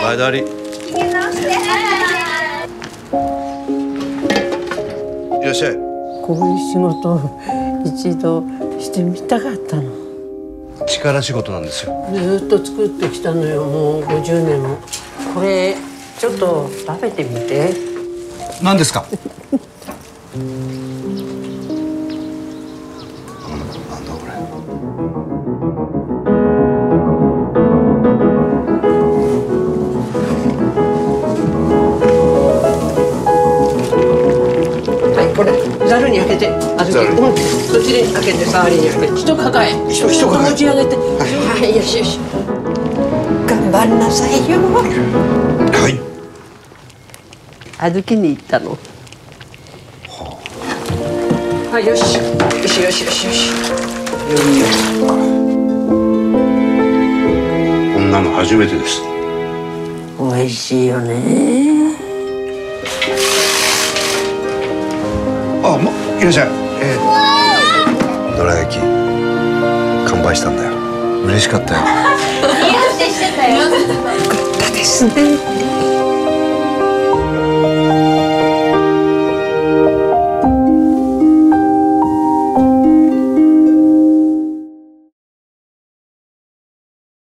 前だ。り機嫌直していらっしゃいこういう仕事一度してみたかったの力仕事なんですよずっと作ってきたのよもう50年もこれちょっと食べてみて何ですかなんだこれ。はいこれざるにあけてあずきざるにうん。そっちにあけて触りにあけて。一抱え。一一抱え。持ち上げて。はい。よしよし。頑張んなさいよ。はい。あずきに行ったのはいよし。よしよしよしよし。こんなの初めてです。美味しいよね。あもいらっしゃい。えー、どら焼き。乾杯したんだよ。嬉しかったよ。してたよ。ですね